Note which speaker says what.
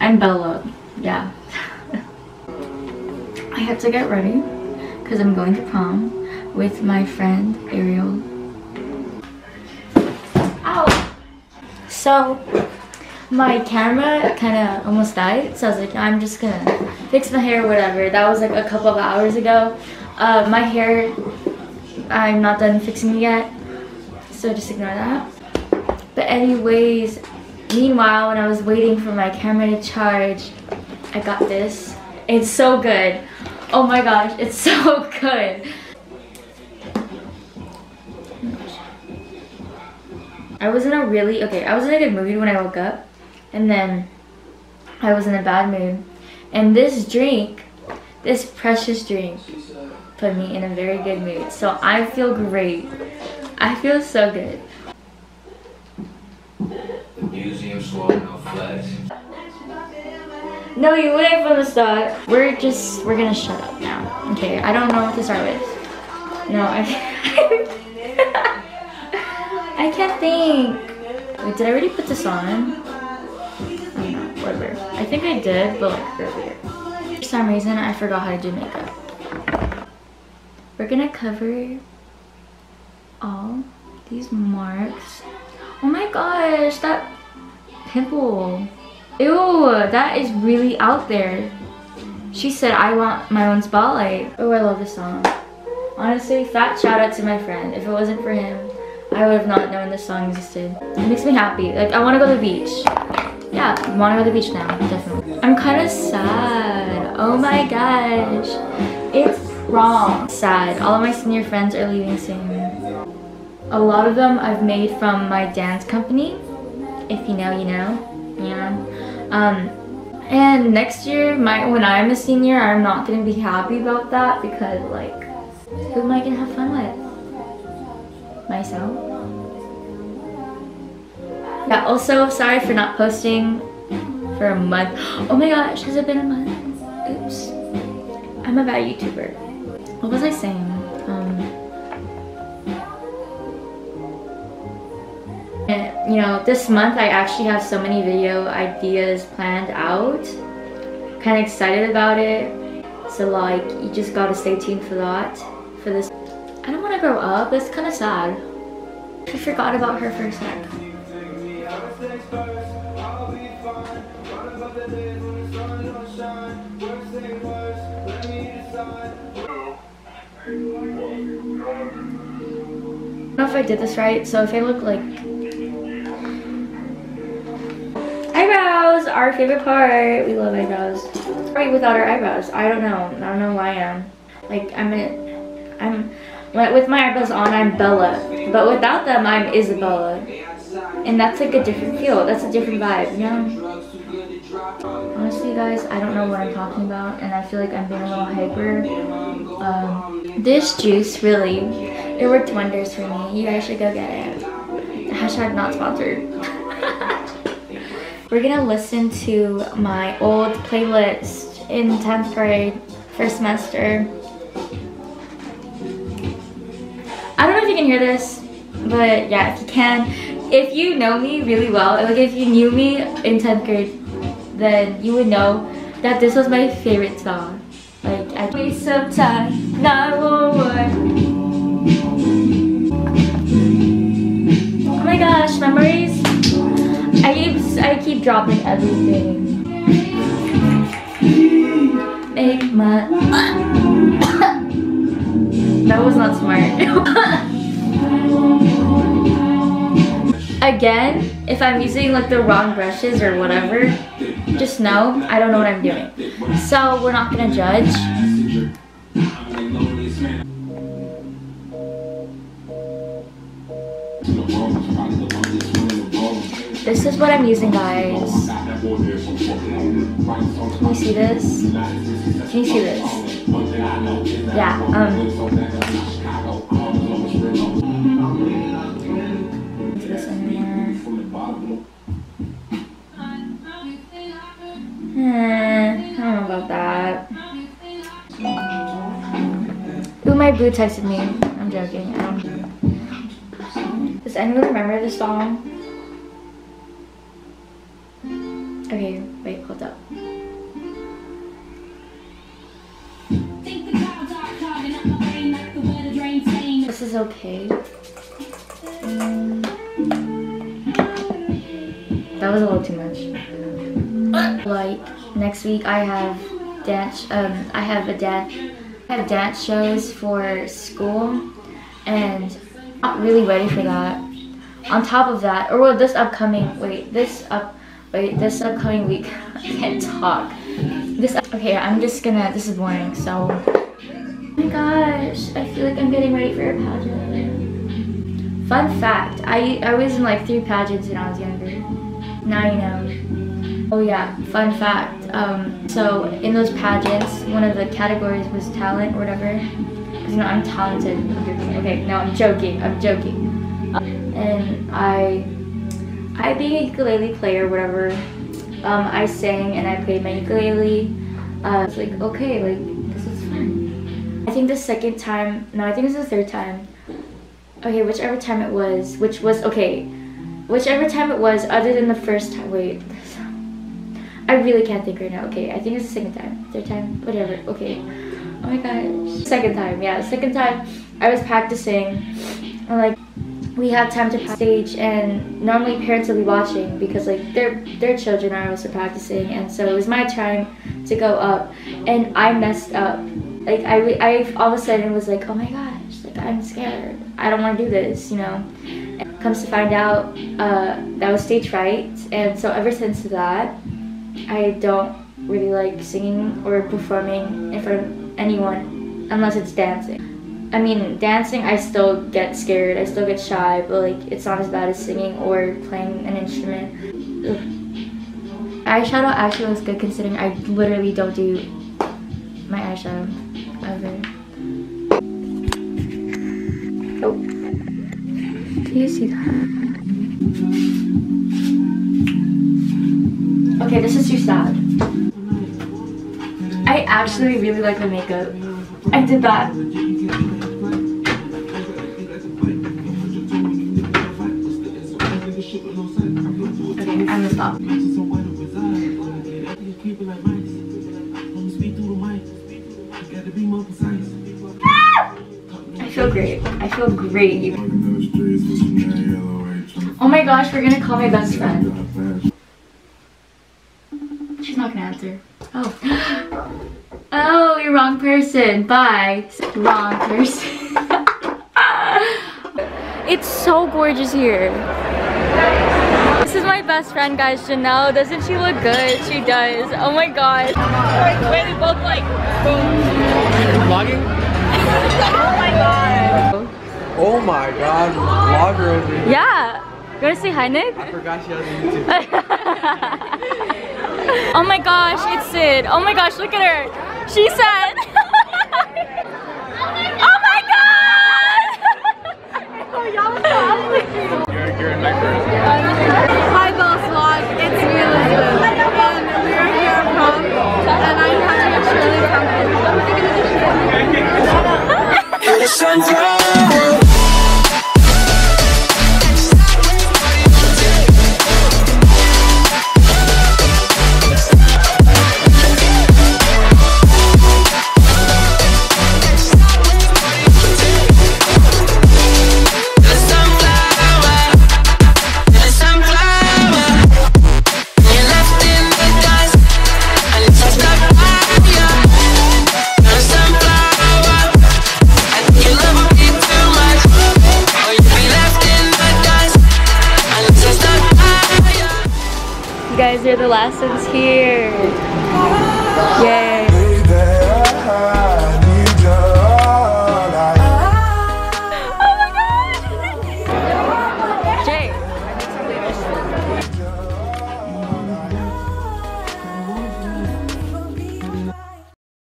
Speaker 1: I'm Bella. Yeah. I have to get ready because I'm going to prom with my friend Ariel. Ow! So, my camera kind of almost died, so I was like, I'm just gonna fix my hair, whatever. That was like a couple of hours ago. Uh, my hair, I'm not done fixing it yet, so just ignore that. But anyways, meanwhile, when I was waiting for my camera to charge, I got this. It's so good. Oh my gosh, it's so good. I was in a really, okay, I was in a good mood when I woke up. And then I was in a bad mood. And this drink, this precious drink, put me in a very good mood. So I feel great. I feel so good.
Speaker 2: No
Speaker 1: you wouldn't from the start. We're just, we're gonna shut up now. Okay, I don't know what to start with. No, I I can't think. Wait, did I already put this on? I don't know, whatever. I think I did, but like earlier. For some reason, I forgot how to do makeup. We're gonna cover all these marks. Oh my gosh, that pimple. Ew, that is really out there. She said, I want my own spotlight. Oh, I love this song. Honestly, fat shout out to my friend. If it wasn't for him, I would have not known this song existed. It makes me happy. Like, I want to go to the beach. Yeah, I want to go to the beach now, definitely. I'm kind of sad. Oh my gosh. It's wrong. Sad. All of my senior friends are leaving soon. A lot of them I've made from my dance company. If you know, you know. Yeah. Um, and next year, my when I'm a senior, I'm not gonna be happy about that because like, who am I gonna have fun with? Myself. Yeah. Also, sorry for not posting for a month. Oh my gosh, has it been a month? Oops. I'm a bad YouTuber. What was I saying? You know, this month I actually have so many video ideas planned out. Kind of excited about it. So like, you just gotta stay tuned for that. For this. I don't want to grow up. It's kind of sad. I forgot about her for a sec. I don't know if I did this right, so if I look like our favorite part. We love eyebrows. Right without our eyebrows. I don't know. I don't know why I am. Like I'm a, I'm with my eyebrows on I'm Bella. But without them I'm Isabella. And that's like a different feel. That's a different vibe, you know? Honestly guys, I don't know what I'm talking about and I feel like I'm being a little hyper. Um, this juice really, it worked wonders for me. You guys should go get it. Hashtag not sponsored. We're gonna listen to my old playlist in 10th grade, first semester. I don't know if you can hear this, but yeah, if you can, if you know me really well, like if you knew me in 10th grade, then you would know that this was my favorite song. Like, I waste some time, 911. Oh my gosh, memories. I keep, I keep dropping everything. Make my... that was not smart. Again, if I'm using like the wrong brushes or whatever, just know I don't know what I'm doing. So we're not gonna judge. This is what I'm using, guys. Can you see this? Can you see this? Yeah, um. This in there. Hmm, I don't know about that. Ooh, my boo texted me. I'm joking. Does anyone remember this song? Okay, wait, hold up. This is okay. That was a little too much. Like next week, I have dance. Um, I have a dance. I have dance shows for school, and I'm not really ready for that. On top of that, or well, this upcoming wait, this up wait, this upcoming week, I can't talk. This okay, I'm just gonna. This is boring. So, oh my gosh, I feel like I'm getting ready for a pageant. Fun fact: I I was in like three pageants when I was younger. Now you know. Oh yeah, fun fact. Um, so in those pageants, one of the categories was talent or whatever. Cause you know I'm talented. Okay, no, I'm joking. I'm joking. And I, I being a ukulele player, whatever. Um, I sang and I played my ukulele. Uh, it's like okay, like this is fun. I think the second time, no, I think it's the third time. Okay, whichever time it was, which was okay, whichever time it was, other than the first time. Wait, I really can't think right now. Okay, I think it's the second time, third time, whatever. Okay. Oh my gosh. Second time, yeah, second time I was practicing and like we have time to stage and normally parents will be watching because like their their children are also practicing and so it was my turn to go up and I messed up. Like I, I all of a sudden was like, oh my gosh, like I'm scared. I don't want to do this, you know. And comes to find out, uh, that was stage fright and so ever since that, I don't really like singing or performing in front of anyone unless it's dancing. I mean, dancing, I still get scared, I still get shy, but like it's not as bad as singing or playing an instrument. Ugh. Eyeshadow actually looks good considering I literally don't do my eyeshadow ever. Oh. Do you see that? Okay, this is too sad. I actually really like the makeup. I did that. Okay, I'm gonna stop. I feel great. I feel great. Oh my gosh, we're gonna call my best friend. She's not gonna answer. Oh. Oh, you're wrong person. Bye. Wrong person. it's so gorgeous here. This is my best friend, guys, Janelle. Doesn't she look good? She does. Oh my god. Wait, we both like, boom.
Speaker 3: Vlogging?
Speaker 1: oh my god.
Speaker 3: Oh my god, vlogger over here.
Speaker 1: Yeah. You wanna say hi, Nick?
Speaker 3: I forgot she has a YouTube.
Speaker 1: oh my gosh, it's Sid. Oh my gosh, look at her. She said. You